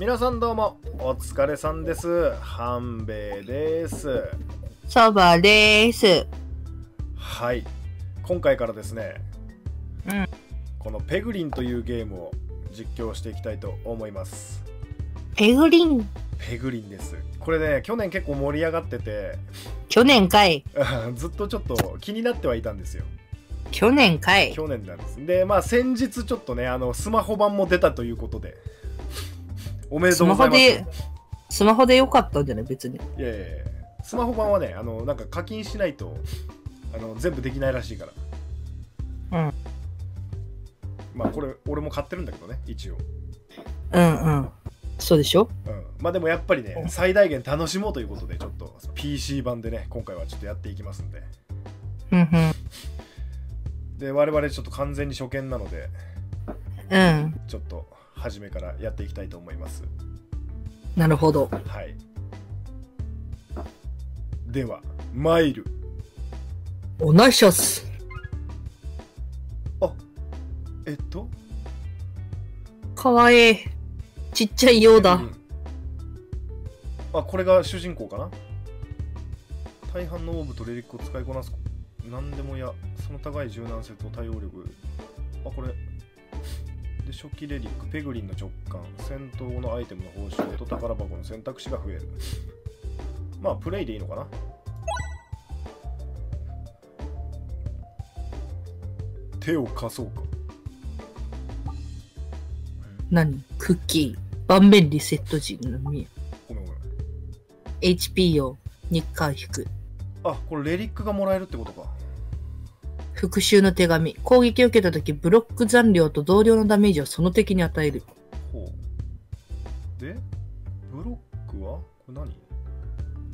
皆さんどうもお疲れさんです。半兵衛です。そばです。はい。今回からですねうん。このペグリンというゲームを実況していきたいと思います。ペグリン、ペグリンです。これね去年結構盛り上がってて。去年かい。ずっとちょっと気になってはいたんですよ。去年かい。去年なんです。でまあ先日ちょっとねあのスマホ版も出たということでおめでスとうございますマホで、スマホでよかったんじゃない？別に。いやいやいやスマホ版はねあのなんか課金しないとあの全部できないらしいからうん。まあこれ俺も買ってるんだけどね一応、うんうん。そうでしょ？うん、まあでもやっぱりね最大限楽しもうということでちょっと PC 版でね今回はちょっとやっていきますんでうんうん。で我々ちょっと完全に初見なのでうん。ちょっと初めからやっていきたいと思います。なるほど。はい。ではマイルおなしゃす。えっと？かわいい。ちっちゃいようだ。う。ん。あこれが主人公かな？大半のオーブとレリックを使いこなす。何でもや。その高い柔軟性と対応力。あこれで初期レリックペグリンの直感戦闘後のアイテムの報酬と宝箱の選択肢が増える。まあプレイでいいのかな？手を貸そうか。何？クッキー。盤面リセット時のみ。ごめんごめん。HP を2回引く。あこれレリックがもらえるってことか復讐の手紙。攻撃を受けたとき、ブロック残量と同量のダメージをその敵に与える。ほうでブロックはこれ何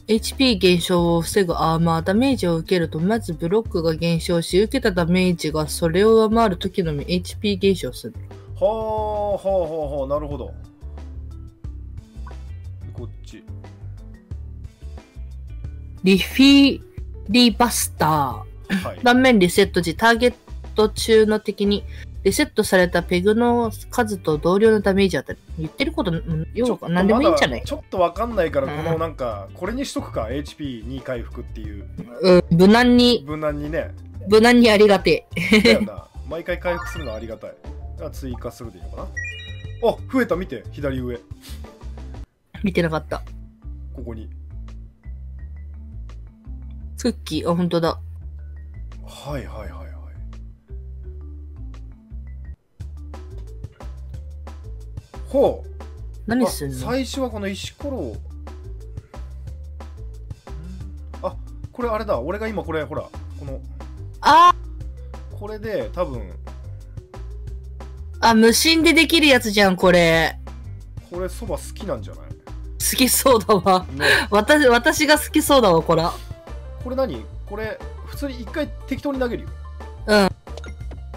？HP 減少を防ぐアーマー、ダメージを受けると、まずブロックが減少し、受けたダメージがそれを上回る時のみ HP 減少する。はあはあはあはあなるほどこっちリフィリバスタはいー。盤面リセット時、ターゲット中の敵に、リセットされたペグの数と同量のダメージを与える。言ってること、うんようか、なんでもいいんじゃない？ちょっとわかんないからうんこのなんかこれにしとくか HP2 回復っていう。うん、無難に、無難にね。無難にありがてえ。だよな。毎回回復するのはありがたい。追加するでいいのかな？あ増えた。見て。左上。見てなかった。ここに。クッキー、あ、ほんとだ。はいはいはいはい。ほう。何すんの？あ最初はこの石ころを。あこれあれだ。俺が今これほらこの。あこれで多分。あ、無心でできるやつじゃん、これ。これそば好きなんじゃない？好きそうだわ。ね。私、私が好きそうだわ、これ。これ何？これ普通に一回適当に投げるよ。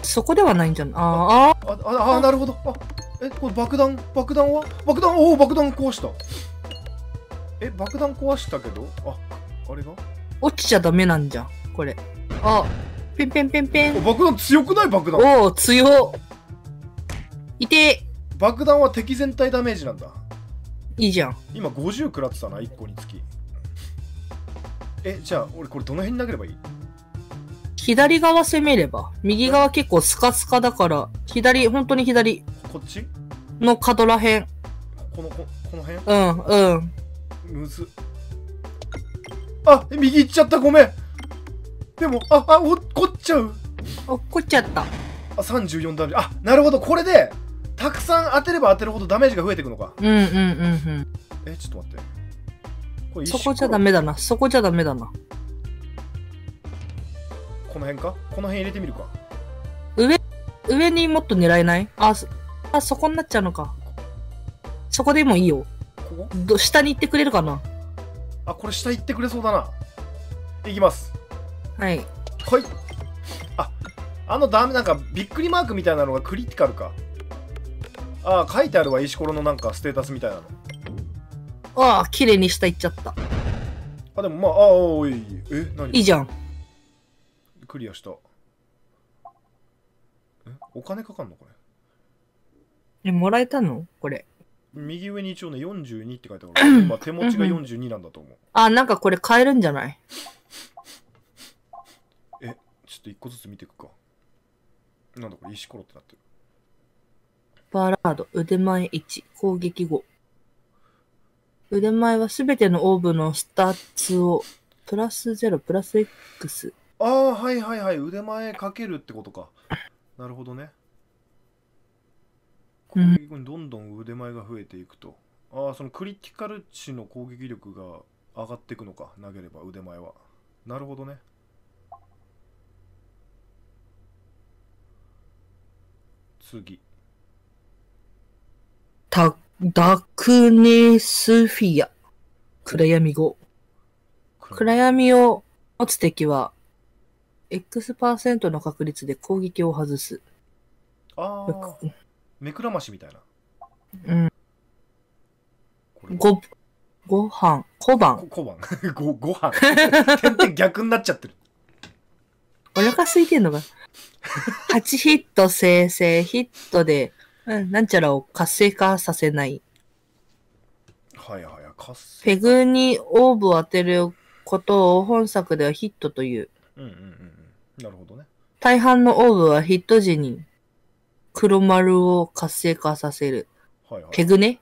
そこではないんじゃない？あー。ああああなるほど。あえこれ爆弾？爆弾は？爆弾？おお爆弾壊した。え爆弾壊したけど？ああれが？ー、落ちちゃダメなんじゃん、これ。あ、ペンペンペンペン。お爆弾強くない？爆弾。おお、強っ。いて、爆弾は敵全体ダメージなんだ。いいじゃん。今50食らってたな1個につき。えじゃあ俺これどの辺に投げればいい？左側攻めれば。右側結構スカスカだから、左、本当に左こっち？の角らへん。このここの辺？うん、うん。むずっあ右行っちゃったごめんでもああおこっちゃう落っこっちゃった。あ34ダメージあなるほどこれでたくさん当てれば当てるほどダメージが増えていくのかうん、うん、うん、うん。えちょっと待ってこれそこじゃダメだな。そこじゃダメだな。この辺か？この辺入れてみるか。上にもっと狙えない？あ、そあ、そこになっちゃうのか。そこでもいいよ。ここ？ど下に行ってくれるかな？あこれ下行ってくれそうだな。いきます。はい。はい。ああのダメなんかびっくりマークみたいなのがクリティカルか。あ書いてあるわ石ころのなんかステータスみたいなの。ああ、綺麗に下行っちゃった。あでもまああおい。え何？いいじゃん。クリアした。え？お金かかんのこれ？え、もらえたの？これ。右上に一応ね42って書いてあるから 今手持ちが42なんだと思う。あ、なんかこれ買えるんじゃない？ちょっと一個ずつ見ていくか。なんだこれ？石ころってなってる。バラード、腕前1、攻撃5。腕前はすべてのオーブのスタッツをプラス0、プラス X。ああはいはいはい。腕前かけるってことか。なるほどね。攻撃にどんどん腕前が増えていくと、ああそのクリティカル値の攻撃力が上がっていくのか。投げれば腕前は。なるほどね。次、ダクネスフィア。暗闇語。暗闇を持つ敵は、X% の確率で攻撃を外す。ああ目くらましみたいなうん。ご、ご飯、小判。こ小判 ごご飯点々逆になっちゃってるお腹空いてんのか ?8 ヒット生成、ヒットで、うん、なんちゃらを活性化させない。はいはいはい活性ペグにオーブを当てることを本作ではヒットという。うんうんなるほどね大半のオーブはヒット時に黒丸を活性化させる。はいはいペグね？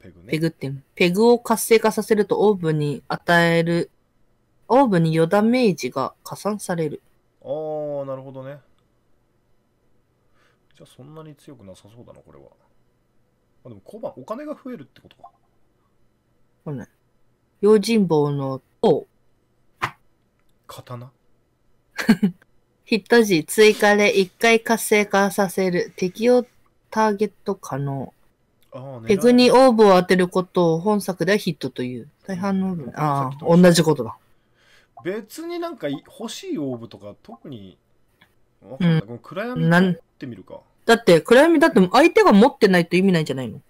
ペグねペグって。ペグを活性化させるとオーブに与える、オーブに余ダメージが加算される。ああなるほどねじゃあそんなに強くなさそうだなこれはあでも小判お金が増えるってことかこれね。用心棒の塔。刀？ヒット時追加で1回活性化させる。敵をターゲット可能。ペグにオーブを当てることを本作ではヒットという。大半のオーブうんああ、同じことだ。別になんかい欲しいオーブとか特にわかん暗闇なんってみるかだって、暗闇だって相手が持ってないと意味ないんじゃないの？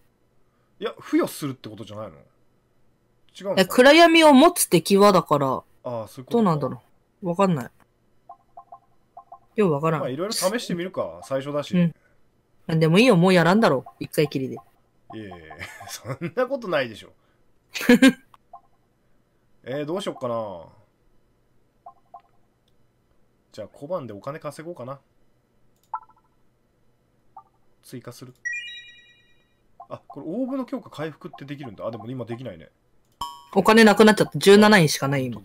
いや付与するってことじゃないの？違う暗闇を持つ敵はだから、ああそういうことどうなんだろう？わかんない。ようわからん。まあいろいろ試してみるか。最初だし、うん。でもいいよ、もうやらんだろう。一回きりで。いえいえそんなことないでしょ。えー、どうしよっかな。じゃあ小判でお金稼ごうかな。追加する。あこれオーブの強化回復ってできるんだ。あでも今できないね。お金なくなっちゃった。17円しかない今。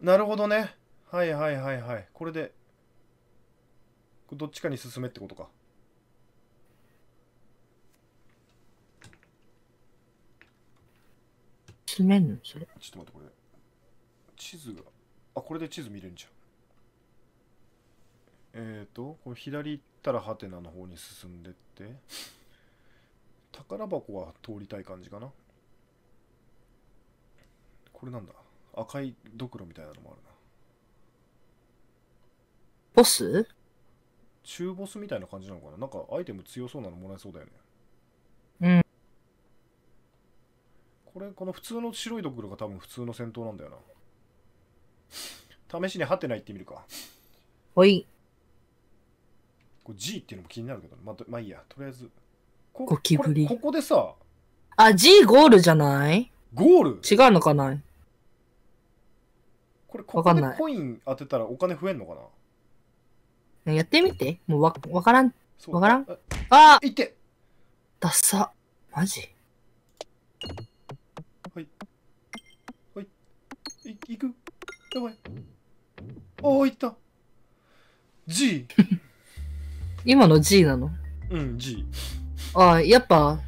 なるほどねはいはいはいはい。これで。どっちかに進めってことか。閉めんのそれ。ちょっと待ってこれ。地図が。あこれで地図見れるんじゃん。えーとこれ左行ったらハテナの方に進んでって。宝箱は通りたい感じかな。これなんだ。赤いドクロみたいなのもあるなボス？中ボスみたいな感じなのかな？なんかアイテム強そうなのもらえそうだよね。うん。これこの普通の白いドクロが多分普通の戦闘なんだよな。試しにハテナ行ってみるか。ほい。これ G っていうのも気になるけど、まあ、どまあいいや、とりあえず。こゴキブリ。これここでさ、あ、G ゴールじゃない？ゴール？違うのかな？これここでコイン当てたらお金増えんのかな？やってみて。もうわ、わからん。わからん？ああいってダッサ。マジ？い行くやばい。おお、行った !G! 今の G なの？うん、G。あ、やっぱ、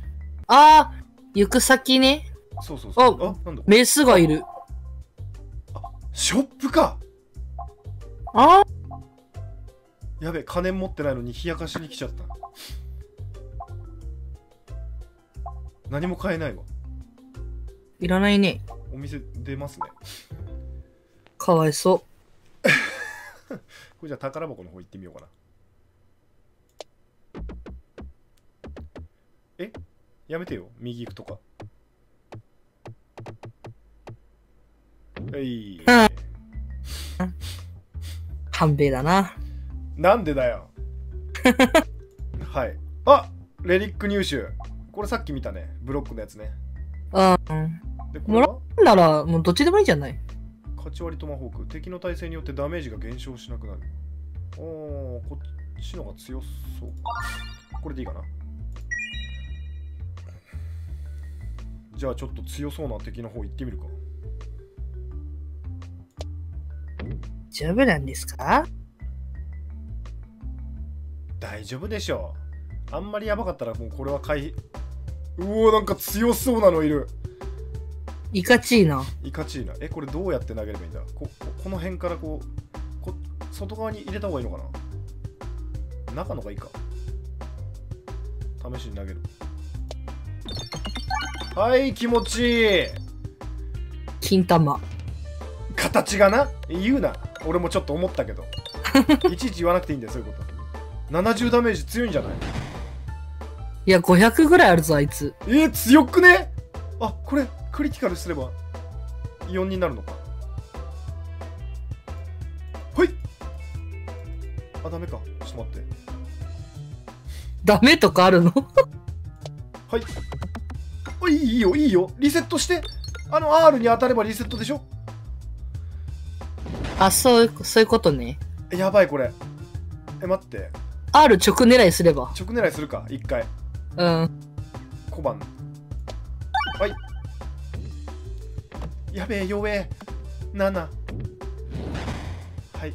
あー、行く先ね。そうそうそう。あ、なんだ？メスがいる。ショップかあやべ、金持ってないのに冷やかしに来ちゃった。何も買えないわ。いらないね。お店出ますね。かわいそ これじゃあ宝箱の方行ってみようかな。え？やめてよ。右行くとか。はい。う。半米だな。なんでだよ。はい。あレリック入手。これさっき見たね。ブロックのやつね。うん。で、これは？なら、もうどっちでもいいじゃない。勝ち割りトマホーク。敵の耐性によってダメージが減少しなくなる。おー、こっちのが強そう。これでいいかな。じゃあちょっと強そうな敵の方行ってみるか。丈夫なんですか？大丈夫でしょう。あんまりやばかったらもうこれは回避。うおー、なんか強そうなのいる。いかちいな。イカチーナ。え、これどうやって投げればいいんだ？こここの辺からこうこ、外側に入れた方がいいのかな？中のがいいか。試しに投げる。はい、気持ちいい。金玉。形がな？言うな。俺もちょっと思ったけど。いちいち言わなくていいんだよ、そういうこと。70ダメージ強いんじゃない？いや、500ぐらいあるぞ、あいつ。えー、強くね？あ、これ、クリティカルすれば4になるのか。はいあ、ダメか。ちょっと待って。ダメとかあるの？はい。おいいいよ、いいよ。リセットして。あの R に当たればリセットでしょあ、そういう、そういうことね。えやばい、これ。え、待って。R 直狙いすれば。直狙いするか、一回。うん。小判。はい。やべえ、弱え。7。はい。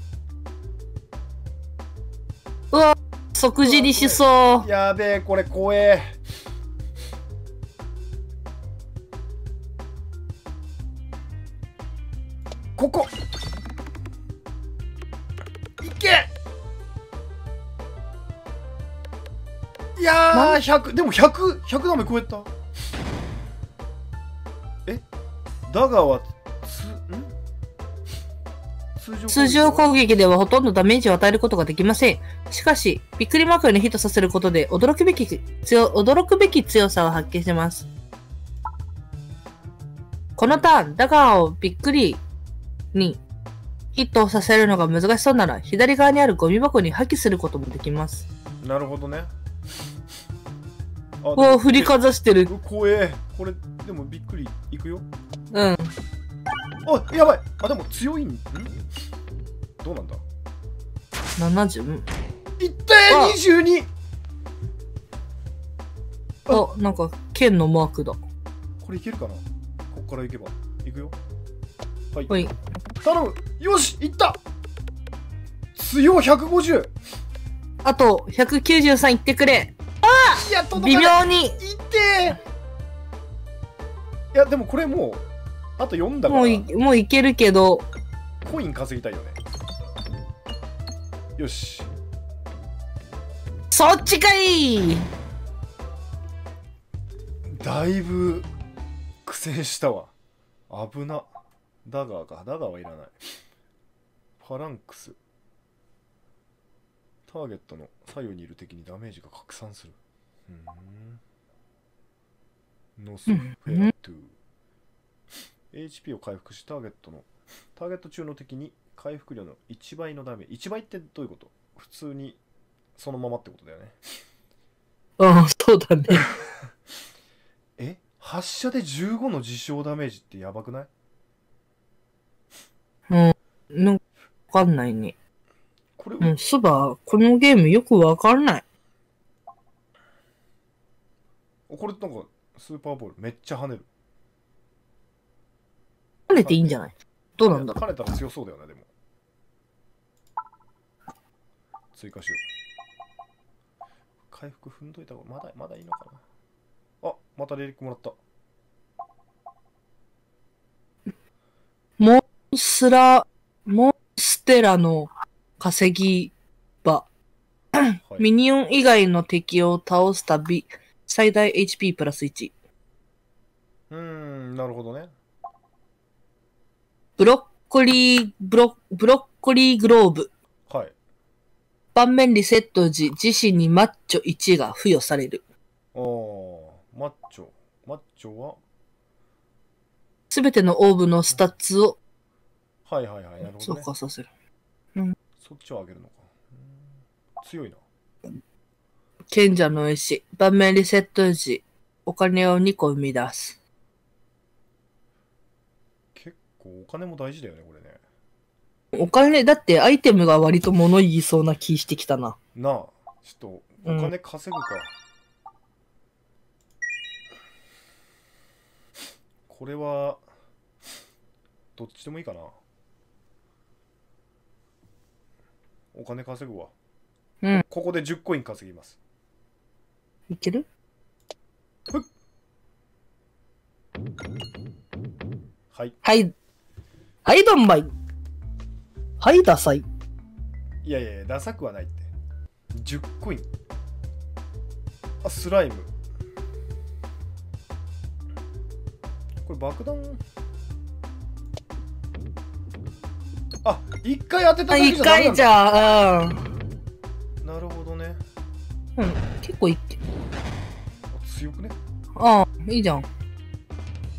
うわ、即時にしそう。やべえ、これ怖え。100、でも100、100ダメ超えた？え？ダガーは、つ、ん？通常通常攻撃ではほとんどダメージを与えることができません。しかし、びっくりマークにヒットさせることで驚くべき強、驚くべき強さを発揮します。このターン、ダガーをびっくりにヒットをさせるのが難しそうなら、左側にあるゴミ箱に破棄することもできます。なるほどね。あうわ、振りかざしてる。う怖え。これでもびっくり。いくよ。うん。あやばい。あでも強いん？ん？どうなんだ？70。うんいってあ。ー 22! あ、なんか、剣のマークだ。これいけるかな？こっからいけば。いくよ。はい。ほい。頼む。よし！いった！強150あと、193いってくれ。いや届微妙に。いってー。いやでもこれもうあと4だかもうい、らもういけるけど、コイン稼ぎたいよね。よし。そっちかい。だいぶ苦戦したわ。危な。ダガーか。ダガーはいらない。ファランクスターゲットの左右にいる敵にダメージが拡散する。ん。ノスフェアトゥ HP を回復しターゲットのターゲット中の敵に回復量の1倍のダメージ。1倍ってどういうこと？普通にそのままってことだよね。うん、そうだね。え？発射で15の自傷ダメージってやばくない？うん。なんかわかんないね。これ、うん、そうだ、このゲームよくわかんない。これなんかスーパーボールめっちゃ跳ねる。跳ねていいんじゃない？どうなんだろ跳ねたら強そうだよねでも。追加しよう。回復踏んどいた方がまだまだいいのかな。あまたレリックもらった。う。モンスラ、モンステラの稼ぎ場。はいミニオン以外の敵を倒すたび、最大 HP プラス1。うーんなるほどねブロッコリー、ブロ、ブロッコリーグローブ。はい盤面リセット時、自身にマッチョ1が付与される。おーマッチョマッチョは？すべてのオーブのスタッツをはいはいはいなるほどね増加させる。そっちを上げるのか。強いな。賢者の石。盤面リセット時、お金を2個生み出す。結構お金も大事だよねこれね。お金、だってアイテムが割と物言いそうな気してきたな。なあちょっとお金稼ぐか、これはどっちでもいいかなお金稼ぐわ。うん。ここで10コイン稼ぎます。いける？はい。はい。はい、どんまい。はい、ダサい。いやいやいやダサくはないって。10コイン。あスライム。これ爆弾？あ一回当てたあ、だけ一じゃダメなんだ回じゃあ、うん。なるほどねうん、結構いって。あ強くね？ああ、いいじゃん。あ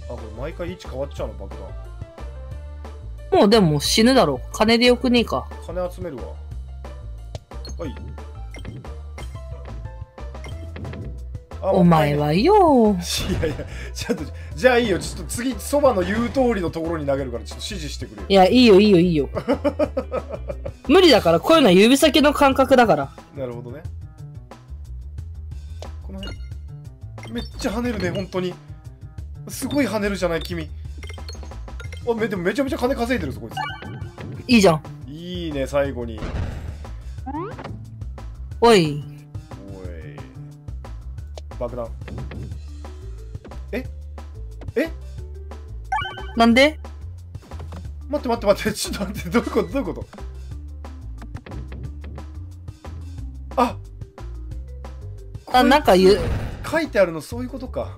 これ毎回位置変わっちゃうの爆弾もうでも死ぬだろ。金でよくねえか。金集めるわはいお前はよ。いやいやちょっとじゃあいいよちょっと次そばの言う通りのところに投げるからちょっと指示してくれよいや、いいよ、いいよ、いいよ。無理だから、こういうのは指先の感覚だから。なるほどねこの辺めっちゃ跳ねるね本当にすごい跳ねるじゃない君あめでもめちゃめちゃ金稼いでるぞこいいいじゃん。ついいね最後におい。爆弾。え？え？なんで？待って待って待ってちょっと待ってどういうこと？どういうこと？あ！あ、なんか言う、書いてあるのそういうことか。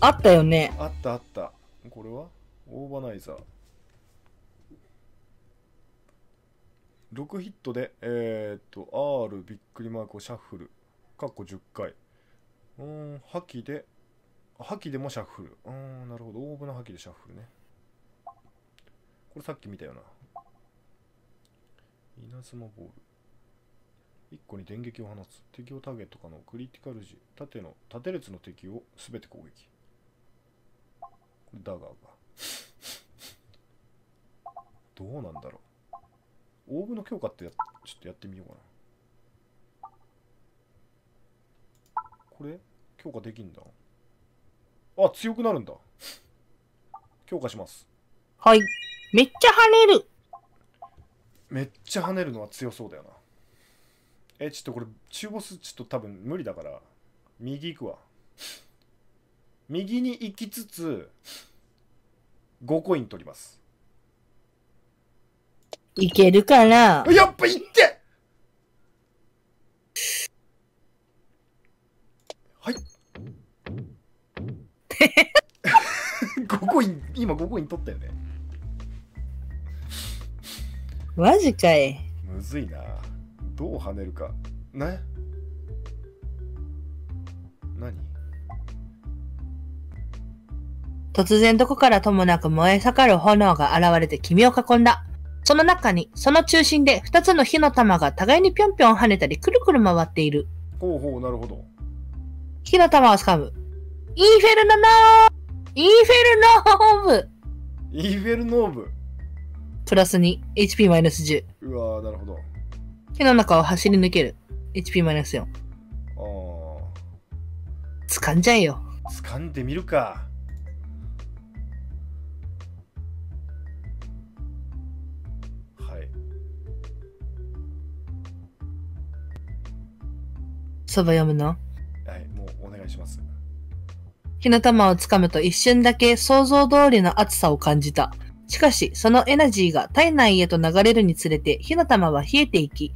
あったよね。あったあった。これは？オーブガナイザー。6ヒットでえー、っと R びっくりマークをシャッフル。かっこ10回うん破棄で破棄でもシャッフル。うんなるほど。オーブの破棄でシャッフルね。これさっき見たよな。稲妻ボール。1個に電撃を放つ。敵をターゲットかのクリティカル時。縦の縦列の敵を全て攻撃。これダガーが。どうなんだろう。オーブの強化ってやちょっとやってみようかな。これ？強化できんだ。あ強くなるんだ。強化します。はい。めっちゃ跳ねる。めっちゃ跳ねるのは強そうだよな。えちょっとこれ中ボスちょっと多分無理だから右行くわ。右に行きつつ5コイン取ります。いけるかな？やっぱ行ってはい。5コイン今5コイン取ったよね。マジかい。むずいな。どう跳ねるか。ね？何？突然どこからともなく燃え盛る炎が現れて君を囲んだ。その中に、その中心で二つの火の玉が互いにぴょんぴょん跳ねたりくるくる回っている。ほうほうなるほど火の玉を掴む。インフェルノノーインフェルノーブイーフェルノーブプラス2、HP-10。うわーなるほど火の中を走り抜ける。HP-4。あ掴んじゃえよ。ー掴んでみるかはいそば読むの？お願いします火の玉を掴むと一瞬だけ想像通りの熱さを感じた。しかし、そのエナジーが体内へと流れるにつれて火の玉は冷えていき、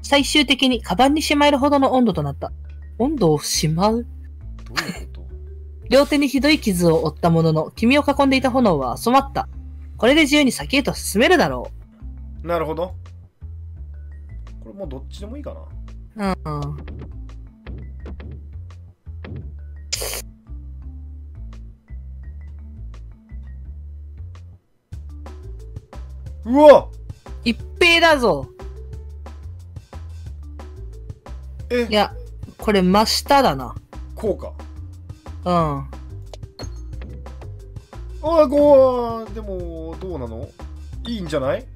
最終的にカバンにしまえるほどの温度となった。温度をしまう？どういうこと？両手にひどい傷を負ったものの、君を囲んでいた炎は染まった。これで自由に先へと進めるだろなるほどこれもうどっちでもいいかなう。うん。うわ。一平だぞ。え。いや、これ真下だな。こうか。うん。ああこうでもどうなの？いいんじゃない？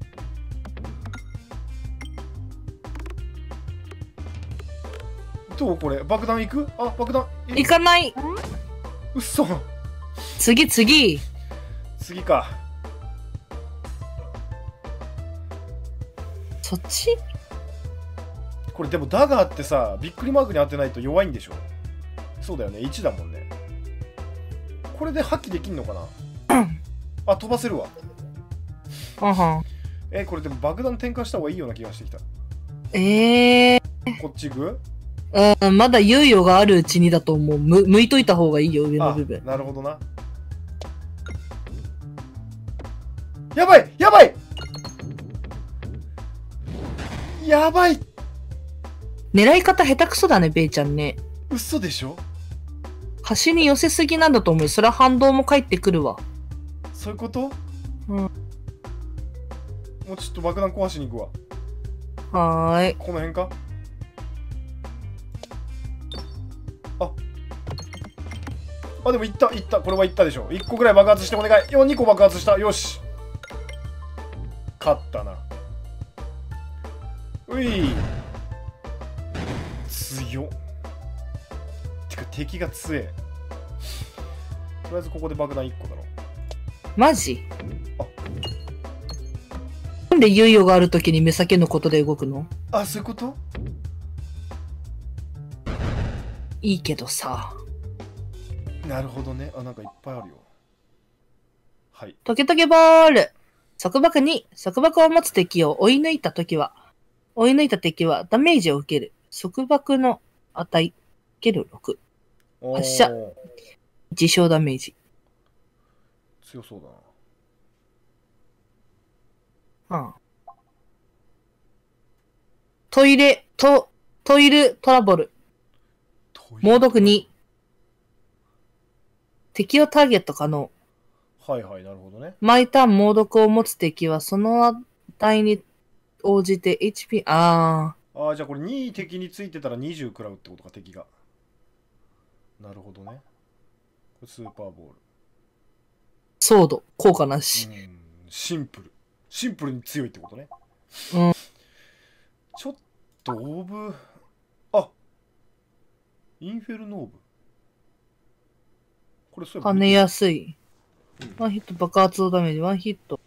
どうこれ？爆弾いく？あ爆弾。え。行かない。うっそ次次。次かそっち？これでもダガーってさびっくりマークに当てないと弱いんでしょ？そうだよね。1だもんね。これで発揮できんのかな？あ飛ばせるわ。うんはん。えこれでも爆弾転換した方がいいような気がしてきた。ええこっち行く？ー。うん、まだ猶予があるうちにだと思う。む、向いといた方がいいよ、上のあ部分。なるほどな。やばい！やばいやばい。狙い方下手くそだね、ベイちゃんね。嘘でしょ？端に寄せすぎなんだと思う。それは反動も返ってくるわ。そういうこと？うん。もうちょっと爆弾壊しに行くわ。はーい。この辺か？あ。あでもいったいった。これはいったでしょ。1個ぐらい爆発してお願い。よ2個爆発した。よし。勝ったなうい。強っ。てか敵が強え。とりあえずここで爆弾1個だろ。マジ？あ。なんで猶予があるときに目先のことで動くの？あそういうこと？いいけどさ。なるほどね。あなんかいっぱいあるよ。はい。トゲトゲボール。束縛に束縛を持つ敵を追い抜いたときは、追い抜いた敵はダメージを受ける。束縛の値、受ける6。おー発射自傷ダメージ。強そうだなうん。トイレ、ト、トイレトラブル。猛毒に。敵をターゲット可能。はいはいなるほどね毎ターン猛毒を持つ敵はその値に応じて HP、あー。ああじゃあこれ2位敵についてたら20食らうってことか敵がなるほどねスーパーボールソード、効果なし。うんシンプルシンプルに強いってことねうんちょっとオーブあインフェルノーブこれそう跳ねやすい。ワンヒット爆発のダメージ、ワンヒット。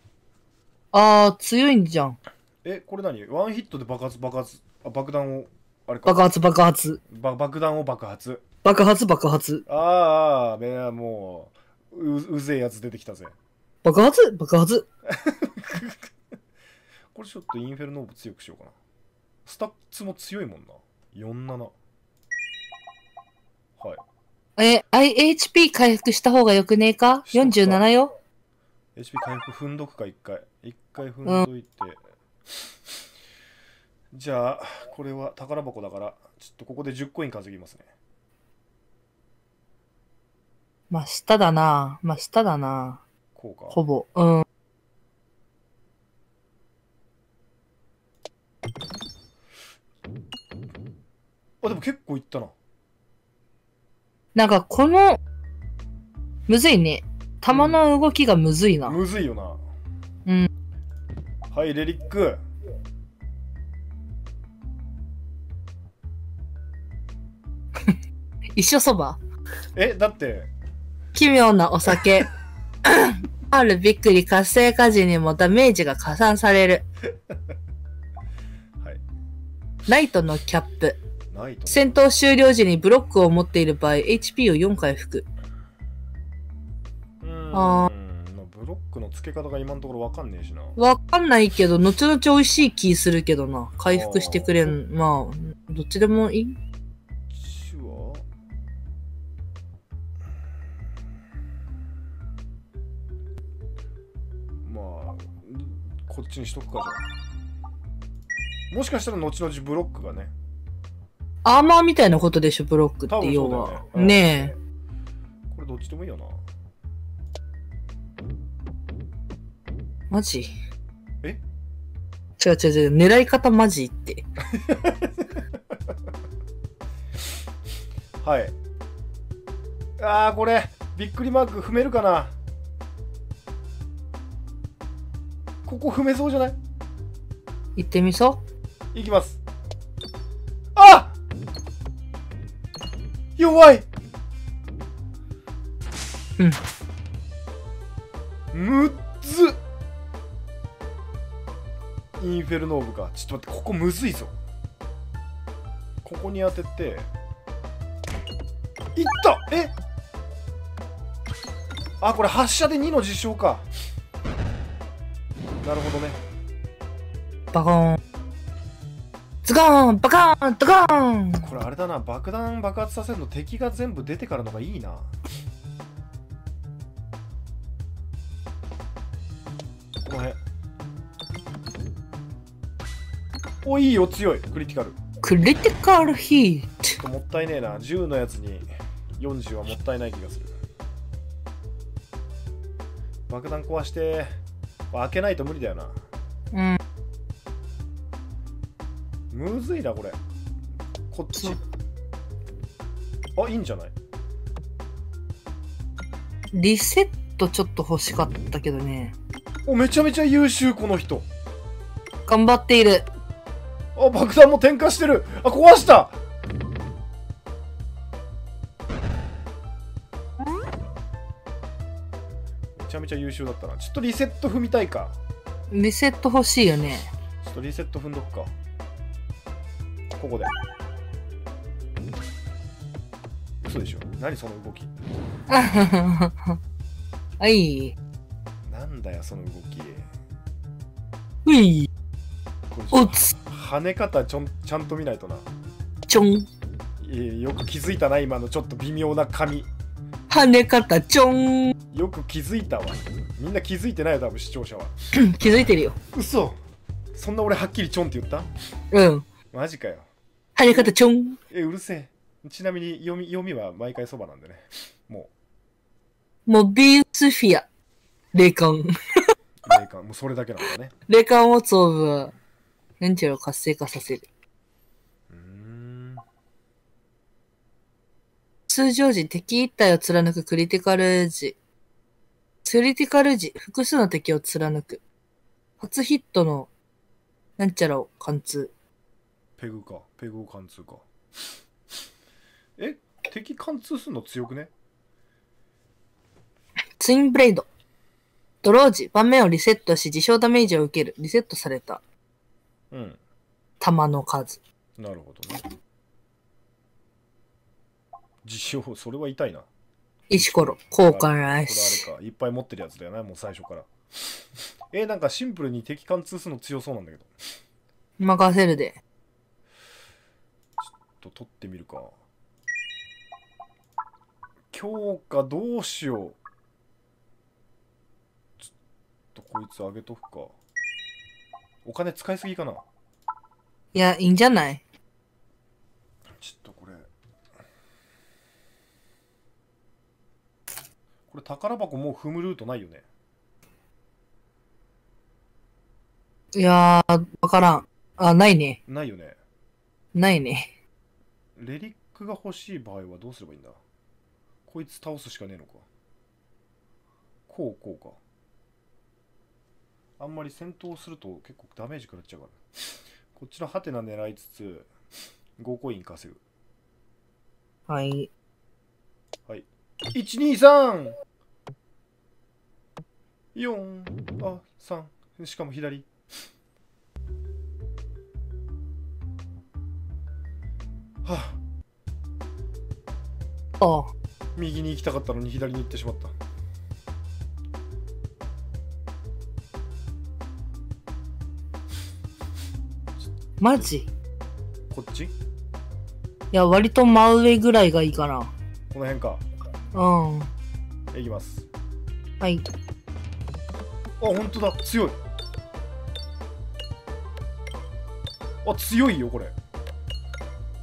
あー、強いんじゃん。えこれ何？ワンヒットで爆発爆発あ爆弾をあれか。爆発爆発。ば爆弾を爆発。爆発爆発。ああああめもうううぜえやつ出てきたぜ。爆発？爆発？これちょっとインフェルノーブ強くしようかな。スタッツも強いもんな。47はい。え、IHP 回復した方がよくねえか？しとくか ?47 よ。HP 回復踏んどくか一回。一回踏んどいて、じゃあこれは宝箱だからちょっとここで10コイン稼ぎますね真下だな真下だなこうかほぼ。うん。あでも結構いったななんかこの、むずいね。弾の動きがむずいな。むずいよなうんはいレリック一緒そばえだって奇妙なお酒。あるびっくり活性化時にもダメージが加算される。はいナイトのキャップ。戦闘終了時にブロックを持っている場合、HP を4回復。うーんあまあクの付け方が今のところわかんねえしな。わかんないけど、後々美味しい気するけどな。回復してくれん。まあ、どっちでもいい？まあこっちにしとくかじゃあもしかしたら後々ブロックがね。アーマーみたいなことでしょ、ブロックって要は。ね。うん。ねこれどっちでもいいよなマジ？え？違う違う違う。狙い方マジって。はい。あーこれびっくりマーク踏めるかな？ここ踏めそうじゃない？行ってみそいきます。あ！弱い！うん。むっずインフェルノーブか。ちょっと待ってここむずいぞ。ここに当てて。いった！え？あこれ発射で2の実証か。なるほどね。う。バコーン。ズコーン！バカーン！ドコーン！これあれだな。爆弾爆発させるの敵が全部出てからのがいいなおいいよ強いクリティカル。クリティカルヒーちょっともったいねえな。10のやつに40はもったいない気がする。爆弾壊して開けないと無理だよな。ト。うん。むずいなこれ。こっち。あいいんじゃない？リセットちょっと欲しかったけどね。おめちゃめちゃ優秀この人。頑張っている。あ爆弾も点火してる。あ壊した。めちゃめちゃ優秀だったな。ちょっとリセット踏みたいか。リセット欲しいよね。ちょっとリセット踏んどくか。ここで。嘘でしょ。何その動き。はい。なんだよその動き。うい。おつ。跳ね方ちょんちゃんと見ないとなちょん。よく気づいたな今のちょっと微妙な髪跳ね方ちょん。よく気づいたわみんな気づいてないよ多分視聴者は気づいてるよ。嘘そんな俺はっきりチョンって言った？うん。マジかよ跳ね方ちょん。えうるせえちなみに読み読みは毎回そばなんでねもモビウスフィア。霊感。う霊感もうそれだけなんだね 霊感を持つオーブは、レンチェルを活性化させる。通常時、敵一体を貫くクリティカル時。クリティカル時、複数の敵を貫く。初ヒットの、なんちゃらを貫通。ペグかペグを貫通かえ？敵貫通するの強くね？ツインブレイド。ドロー時、盤面をリセットし、自傷ダメージを受ける。リセットされたうん。弾の数。なるほどね。実証それは痛いな。石ころ、交換ライこス。れあれか。いっぱい持ってるやつだよね。もう最初から。えなんかシンプルに敵貫通するの強そうなんだけど。任せるで。ちょっと取ってみるか。強化どうしよう。ちょっとこいつあげとくかお金使いすぎかな？いや、いいんじゃない？ちょっとこれ。これ宝箱もう踏むルートないよね？いやー、わからん。あ、ないね。ないよね？ないね。レリックが欲しい場合はどうすればいいんだ？こいつ倒すしかねえのか？こうこうかあんまり戦闘すると結構ダメージ食らっちゃうから。こっちのハテナ狙いつつ5コイン稼ぐ。はい。123 4あ3しかも左。はあ。あ。右に行きたかったのに左に行ってしまったマジ？いこっち？や、割と真上ぐらいがいいかな。この辺か。うん。いきます。はい。あ本当だ。強い。あ強いよこれ。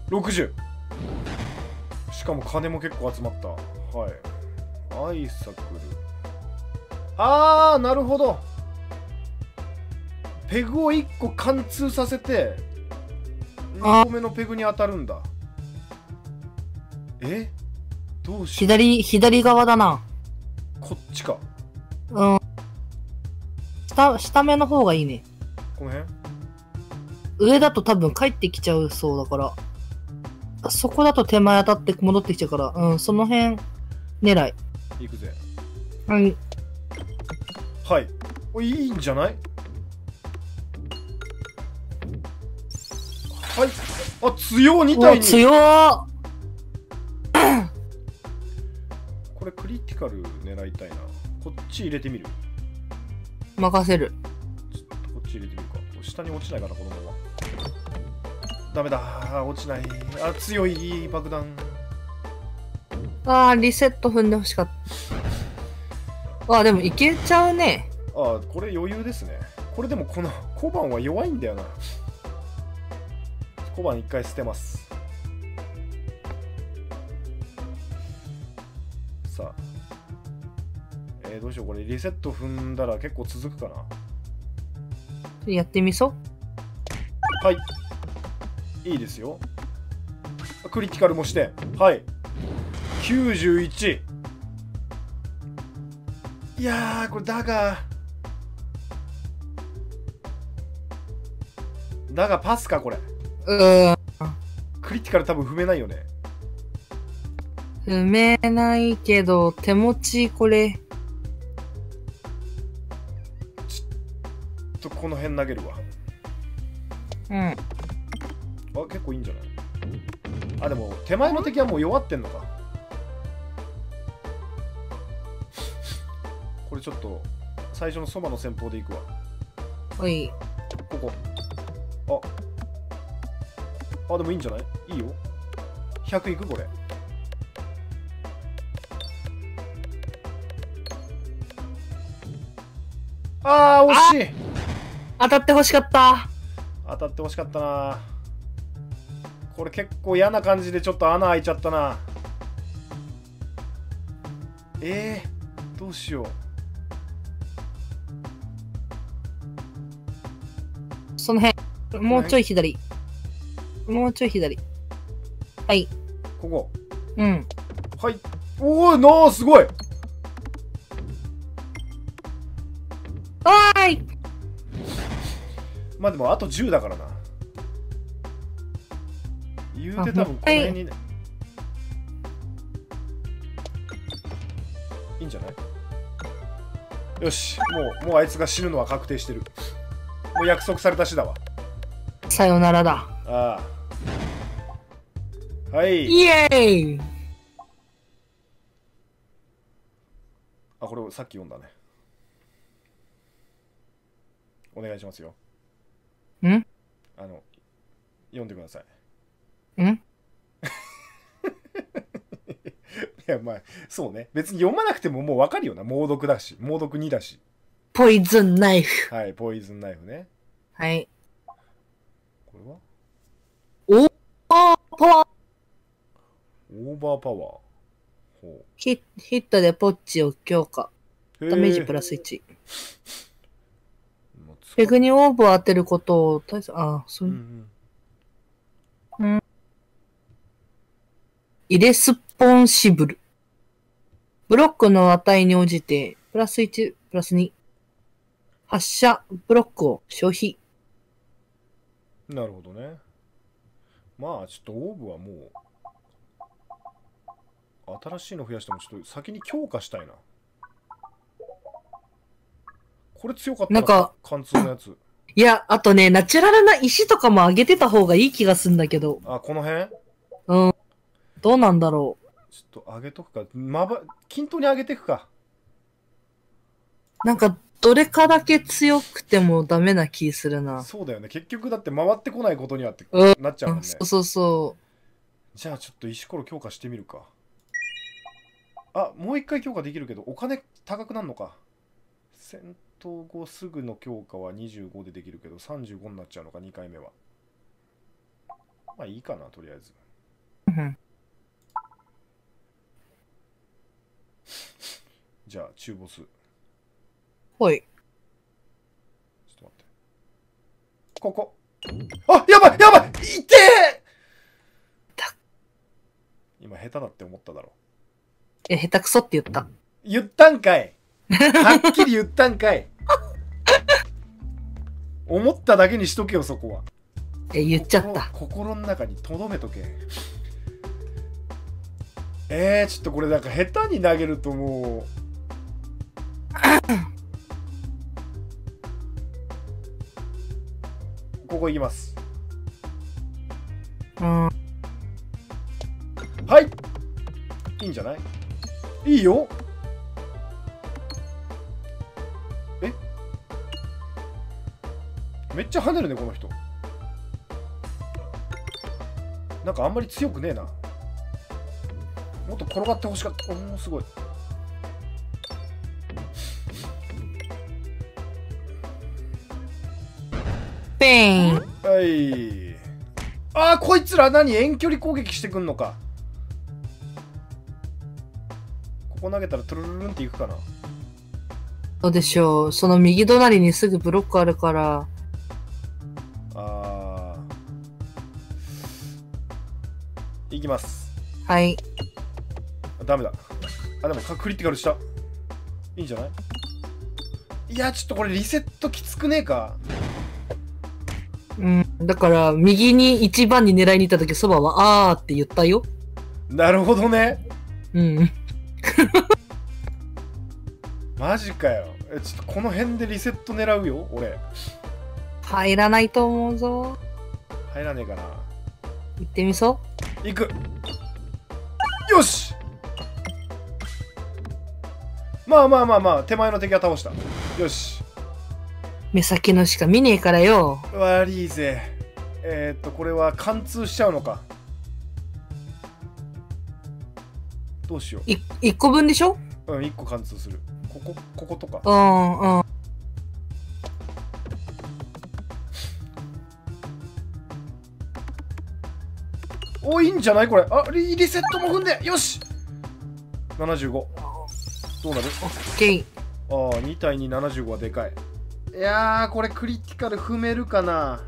60しかも金も結構集まった。はい。アイサクルあーなるほど。ペグを1個貫通させて2個目のペグに当たるんだえ？どうしよ左、左側だな。うこっちかうん。下、下目の方がいいね。この辺？上だと多分帰ってきちゃうそうだから。あそこだと手前当たって戻ってきちゃうから、うん、その辺狙い。行くぜはい。はいおいいんじゃない？はい。あ強2お対2強ーこれクリティカル狙いたいな。こっち入れてみる。任せる。ちょっとこっち入れてみるか。下に落ちないかなこのまま。ダメだ。あ落ちない。あ強い爆弾。あー、リセット踏んでほしかった。あー、でもいけちゃうね。あこれ余裕ですね。これでもこの小判は弱いんだよな小判一回捨てます。さあ。えー、どうしようこれ。リセット踏んだら結構続くかな。やってみそ？はい。いいですよ。クリティカルもして。はい。91いやーこれだが。だがパスかこれう。ん。クリティカル多分踏めないよね踏めないけど、手持ちこれ。ちょっとこの辺投げるわうん。あ結構いいんじゃない？あでも手前の敵はもう弱ってんのかこれちょっと最初のそばの戦法でいくわおい。ここああでもいいんじゃない？いいよ100いくこれあー惜しい当たってほしかった。当たってほしかったなこれ結構嫌な感じでちょっと穴開いちゃったなえー、どうしよその辺。もうちょい左。もうちょい左。はい。うここ。うん。はい。おおなーすごい。おーい。まあでもあと10だからな。言うて多分この辺に。ねいいんじゃない？よし。もうもうあいつが死ぬのは確定してる。もう約束されたしだわ。さよならだ。ああはい。イエーイ。あこれさっき読んだね。お願いしますよ。ん？あの読んでください。ん？いやまあそうね。別に読まなくてももうわかるよな。猛毒だし。猛毒2だし。ポイズンナイフ。はいポイズンナイフね。はい。これは？おー、パワーオーバーパワーほヒヒットでポッチを強化。うダメージプララス1。ペグにオーブを当てることを大切、あ、そうんうう、んイレスポンシブル。ブロックの値に応じて、プラス1、プラス2。発射ブロックを消費。なるほどねまあちょっとオーブはもう新しいの増やしてもちょっと先に強化したいな。これ強かったな。んか貫通のやつ。いや、あとね、ナチュラルな石とかも上げてた方がいい気がするんだけど。あこの辺？うん。どうなんだろちょっと上げとくか。まば均等に上げていくか。う。なんか、どれかだけ強くてもダメな気するな。そうだよね。結局だって回ってこないことにはってうん。なっちゃうもんね。そうそうそじゃあちょっと石ころ強化してみるかあもう一回強化できるけどお金高くなるのか。戦闘後すぐの強化は25でできるけど35になっちゃうのか2回目は。まあいいかなとりあえず。じゃあ中ボス。ちょっほい。と待って。ここ。あやばいやばいいってー今下下手だって思っただろえ、下手くそって言った？言ったんかい。はっきり言ったんかい。思っただけにしとけよそこは。え、言っちゃった。心心の中に留めとけ。えー、ちょっとこれなんか下手に投げるともう。ここ行きます。うん。はい。いいんじゃない？いいよ。え？めっちゃ跳ねるねこの人。なんかあんまり強くねえな。もっと転がってほしかった。おーすごい。はい。あーこいつら何？遠距離攻撃してくんのかここ投げたらトゥルルルンっていくかなどうでしょう。その右隣にすぐブロックあるから、あーいきますはい。あダメだあでもクリティカルしたいいんじゃない？いやちょっとこれリセットきつくねえかうん。だから、右に一番に狙いに行った時、そばは、あーって言ったよ。なるほどねうん。マジかよ。えちょっとこの辺でリセット狙うよ俺。入らないと思うぞ。入らねえかな。行ってみそ行く。よし。まあまあまあまあ手前の敵は倒した。よし。う。目先のしか見ねえからよ。悪いぜ。えー、っとこれは貫通しちゃうのかどうしよい、一個分でしょ？ううん1個貫通する。こここことか。うん、うん。おいいんじゃないこれ。あリリセットも踏んでよし。75どうなる？オッケー。ああ2対275はでかい。いやーこれクリティカル踏めるかな。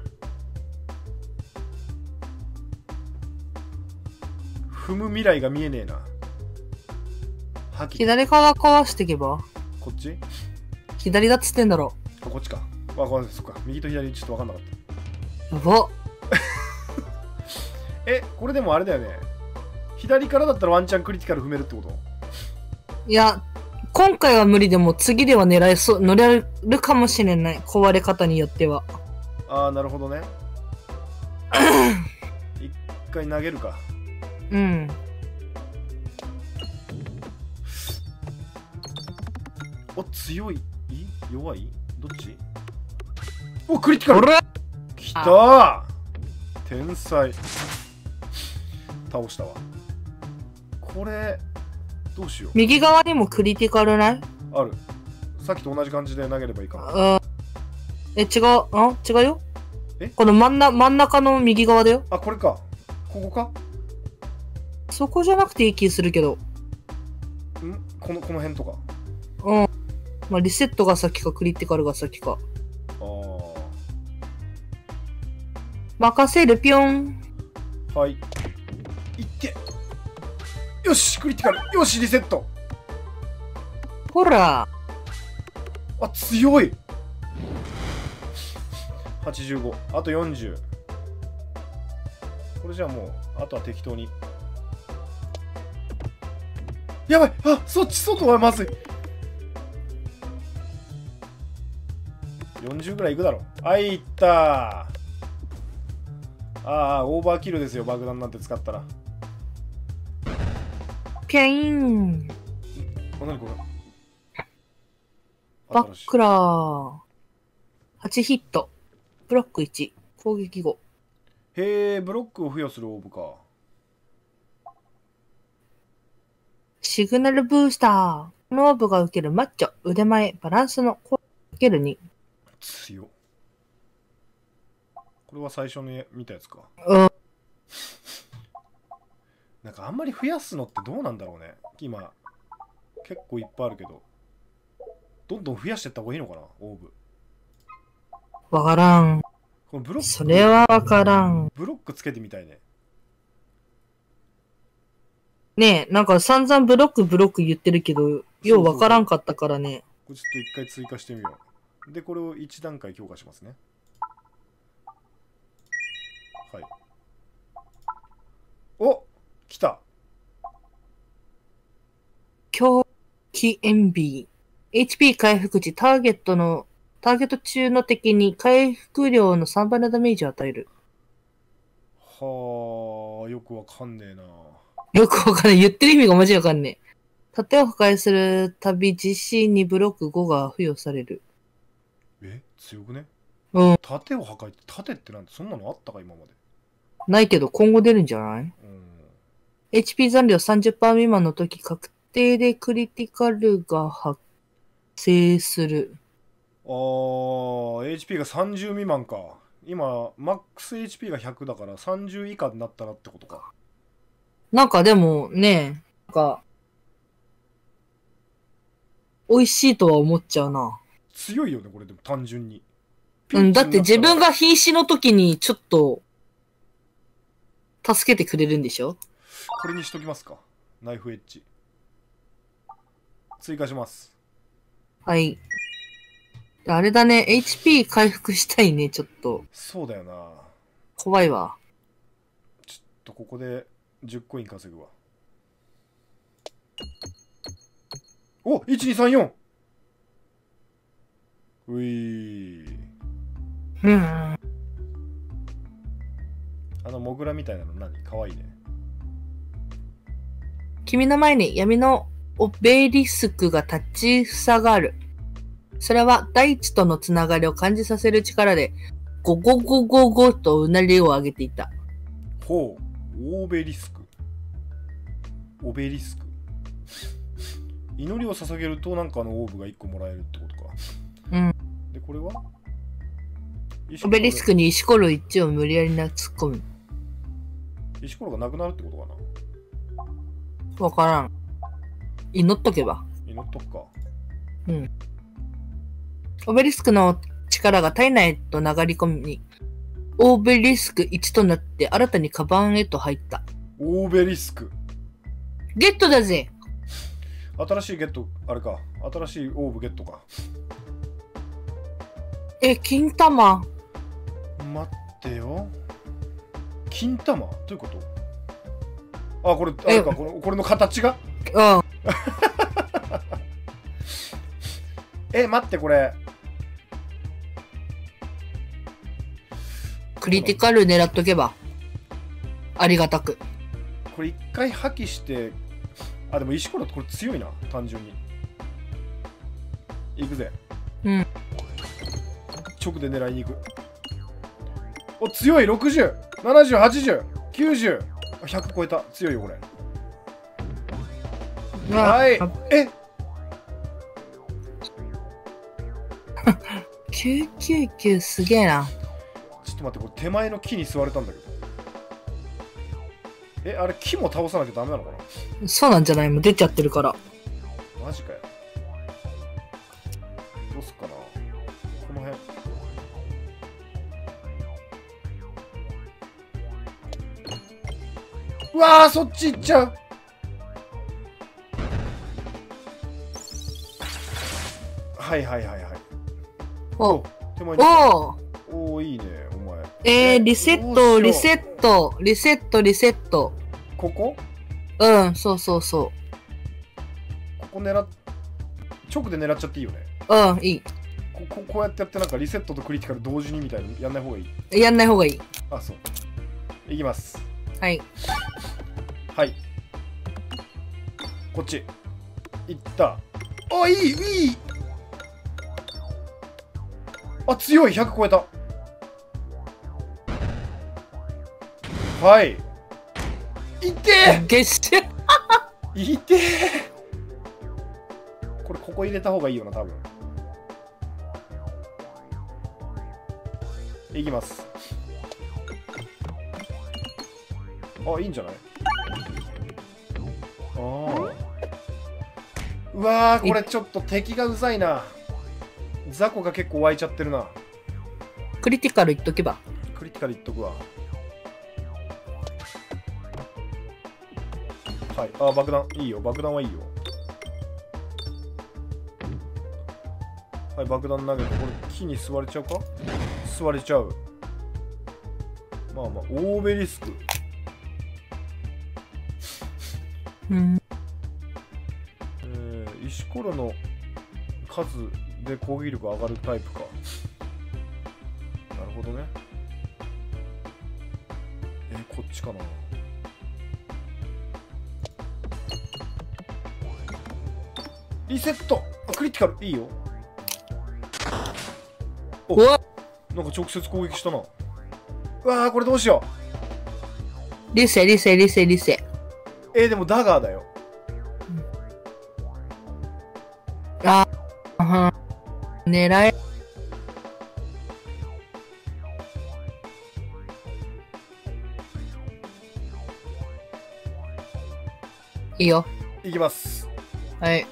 踏む未来が見えねえな左側かわしていけばこっち？左だっつってんだろ。あこっちかわかんないそっか右と左ちょっと分かんなかったやば。えこれでもあれだよね左からだったらワンチャンクリティカル踏めるってこと？いや、今回は無理でも次では狙えそう、乗れるかもしれない。壊れ方によっては。ああなるほどね 一回投げるかうん。お強い。弱い？どっち？おクリティカル。れきた。ー天才。倒したわ。これどうしよう。右側にもクリティカルない？ある。さっきと同じ感じで投げればいいかなあえ、違う、あ？違うよ。え？この真んな真ん中の右側だよ。あこれか。ここか？そこじゃなくていい気するけど。ん？このこの辺とか。うん。まあ、リセットが先かクリティカルが先か。ああ任せるぴょん。はい。いってよしクリティカル。よしリセット。ほら。あ強い。85あと40これじゃあもうあとは適当に。やばい。あそっち外はまずい40ぐらいいくだろはいいったああオーバーキルですよ爆弾なんて使ったらぴゃいん。あ何これバックラー。8ヒット。ブロック1。攻撃後。へえブロックを付与するオーブかシグナルブースター。このオーブが受けるマッチョ、腕前、バランスの攻撃を受ける2。強っこれは最初に見たやつかうん。なんかあんまり増やすのってどうなんだろうね今結構いっぱいあるけどどんどん増やしていった方がいいのかなオーブわからん。このブロックそれはわからん。ブロックつけてみたいねねえ、なんか散々ブロックブロック言ってるけど、ようわからんかったからね。これちょっと一回追加してみよう。で、これを1段階強化しますね。はい。お来た狂気塩ビ HP 回復時、ターゲットの、ターゲット中の敵に回復量の3倍のダメージを与える。はあ、よくわかんねえな。よくわかんない。言ってる意味がマジわかんねえ。盾を破壊するたび実施にブロック5が付与される。え強くね？うん。盾を破壊って、盾ってなんてそんなのあったか今まで。ないけど今後出るんじゃない？うん。?HP 残量30%未満の時、確定でクリティカルが発生する。あー、HP が30未満か。今、マックス HP が100だから30以下になったなってことか。なんかでもね、なんか、美味しいとは思っちゃうな。強いよね、これでも単純に。うん、だって自分が。が瀕死の時にちょっと、助けてくれるんでしょ？これにしときますか。ナイフエッジ。追加します。はい。あれだね、HP 回復したいね、ちょっと。そうだよな。怖いわ。ちょっとここで10コイン稼ぐわ。お !1234! ういうん。あのモグラみたいなの何？かわいいね。君の前に闇のオベリスクが立ちふさがる。それは大地とのつながりを感じさせる力で、ゴゴゴゴゴとうなりを上げていた。ほう、オーベリスク。オベリスク。祈りを捧げるとなんかあのオーブが1個もらえるって。うん。で、これは？石オベリスクに石ころ1を無理やりな突っ込む。石ころがなくなるってことかな？わからん。祈っとけば。祈っとくか。オベリスクの力が体内へと流れ込み、オーベリスク1となって新たにカバンへと入った。オーベリスク。ゲットだぜ新しいゲット、あれか。新しいオーブゲットか。え、金玉待ってよ。金玉？どういうこと？あ、これ、あれか、このこれの形が？うん。え、待って、これ。クリティカル狙っとけば。ありがたく。これ一回破棄して、あ、でも石ころってこれ強いな、単純に。いくぜ。うん。直で狙いに行く。お、強い !60、70、80、90。あ100超えた。強いよ、これ。はいあえ？999すげえな。ちょっと待って、これ手前の木に座れたんだけど。え、あれ木も倒さなきゃダメなのかな？そうなんじゃない？もう出ちゃってるから。マジかよ。うわー、そっち行っちゃうはいはいはいはい。お手前に。おーおおいいね、お前。えー、リセット、うリセット、リセット、リセット。ここ？うん、そうそうそここ狙っ、直で狙っちゃっていいよね。う。うん、いこここうやってやってなんかリセットとクリティカル同時にみたいなやんない方がいい。い。やんない方がいい。あ、そう。いきます。はい。はい。こっち。いった。あ、いい、いい。あ、強い、100超えた。はい。いて月収いてこれ、ここ入れた方がいいよな、多分。いきます。あ、いいんじゃない？うわー、これちょっと敵がうざいな。雑魚が結構湧いちゃってるな。クリティカル言っとけば。クリティカル言っとくわ。はいあ爆弾いいよ爆弾はいいよはい爆弾投げてこれ木に座れちゃうか？座れちゃうまあまあオーベリスクうん。えー石ころの数で攻撃力上がるタイプか。なるほどね。えーこっちかな。リセット。あクリティカル。いいよ。お。うわ。なんか直接攻撃したな。うわーこれどうしよう。リセ、リセ、リセ、リセ。えー、でもダガーだよ。ああ、狙え。いいよ。いきます。はい。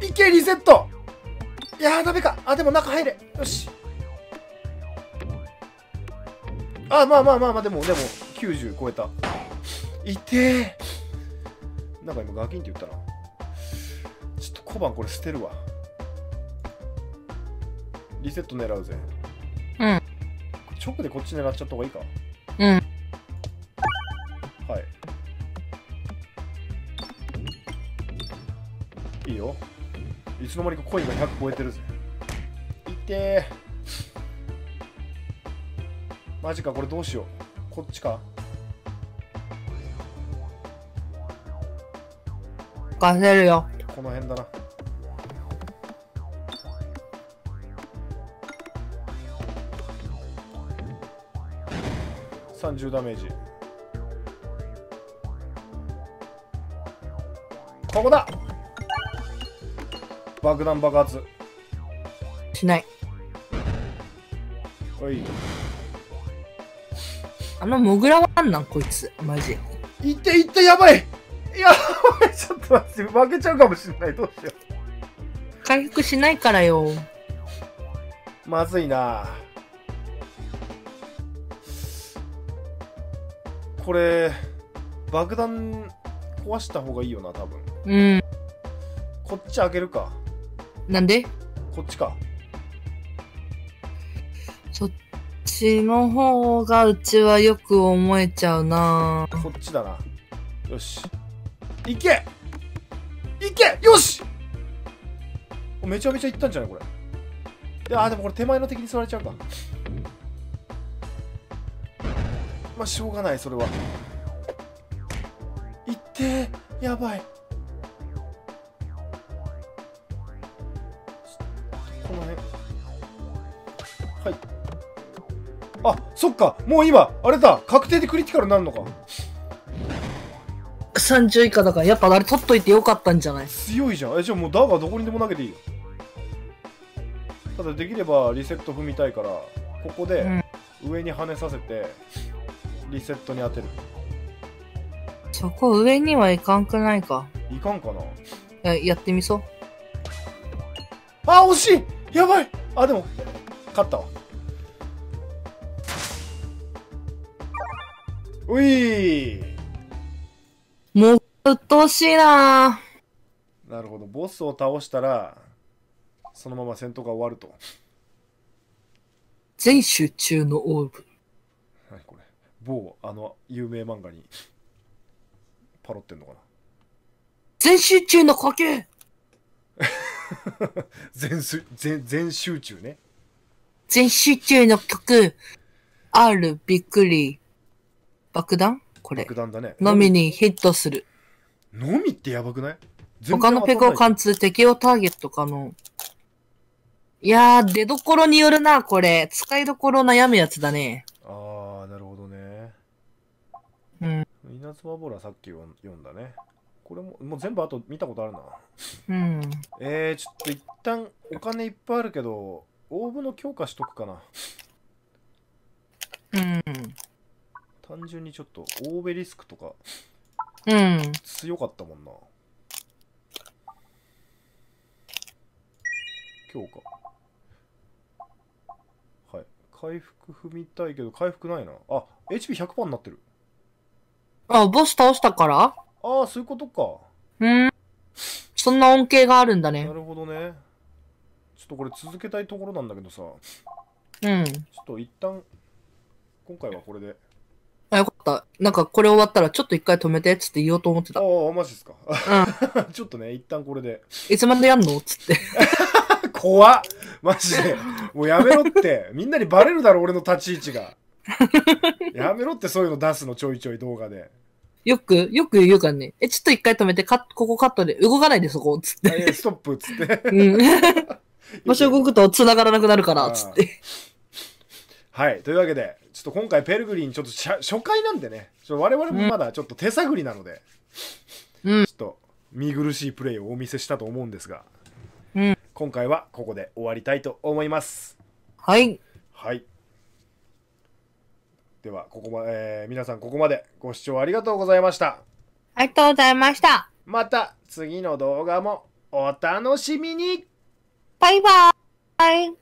いけリセット。いやーダメか。あでも中入れ。よし。あまあまあまあまあでもでも90超えたいてーなんか今ガキンって言ったな。ちょっと小判これ捨てるわ。リセット狙うぜ。うん。直でこっち狙っちゃった方がいいか。うん。はい。いいよ。いつの間にかコインが100超えてるぜ。いてーマジかこれどうしよう。こっちか任せるよ。この辺だな30ダメージここだ爆弾爆発しない。おいあのモグラはなんなんこいつ。マジ。いっていってやばいやばい ちょっと待って負けちゃうかもしれない。どうしよ回復しないからよ。うまずいな。これ爆弾壊した方がいいよな多分。うん。こっち開けるか。なんで？こっちか。そっちの方がうちはよく思えちゃうな。こっちだな。よしいけ！いけ！よし！めちゃめちゃいったんじゃない？これ。いやあでもこれ手前の敵に座れちゃうかまあしょうがないそれは。いってやばい。この辺。はい。あそっか。もう今あれだ。確定でクリティカルになるのか。30以下だから、やっぱあれ取っといてよかったんじゃない？強いじゃん。えじゃあもうダーガーどこにでも投げていいよ。ただできればリセット踏みたいからここで上に跳ねさせてリセットに当てる。そこ上にはいかんくないか？いかんかな？ややってみそう。あ惜しい！やばい！あでも勝ったわ。ういもう、うっとうしいな。なるほど。ボスを倒したらそのまま戦闘が終わると。全集中のオーブ。何これ。某あの有名漫画にパロってんのかな。全集中の呼吸 全す全全集中ね。全集中の曲。R びっくり。爆弾？これ爆。弾だねのみにヒットする。のみってやばくない？他のペコを貫通敵をターゲット可能。いやー、出どころによるな、これ。使いどころ悩むやつだね。ああなるほどねうん。稲妻ボーラさっき読んだねこれももう全部あと見たことあるなうん。えー、ちょっと一旦お金いっぱいあるけどオーブの強化しとくかなうん。単純にちょっとオーベリスクとかうん。強かったもんな強化はい回復踏みたいけど回復ないなあ HP100% になってるあ、ボス倒したから？ああ、そういうことか。うん。そんな恩恵があるんだねな。るほどね。ちょっとこれ続けたいところなんだけどさ、ちょうん。っと一旦、今回はこれで。なんかこれ終わったらちょっと一回止めてっつって言おうと思ってた。ああ、マジですか？う ちょっとね、一旦これで。ん。いつまでやんのっつって。怖っマジで。もうやめろって。みんなにバレるだろ、俺の立ち位置が。やめろってそういうの出すの、ちょいちょい動画で。よく、よく言うからね。え、ちょっと一回止めて、カッここカットで、動かないでそこ、つって。あいやストップっつって。うん。場所動くと繋がらなくなるから、つって。はい。というわけで、ちょっと今回ペルグリンちょっと初回なんでね、ちょ我々もまだちょっと手探りなので、うんちょっと見苦しいプレイをお見せしたと思うんですが、うん。今回はここで終わりたいと思います。はい。はい。では、ここまえー皆さんここまでご視聴ありがとうございました。ありがとうございました。また次の動画もお楽しみにバイバーイ。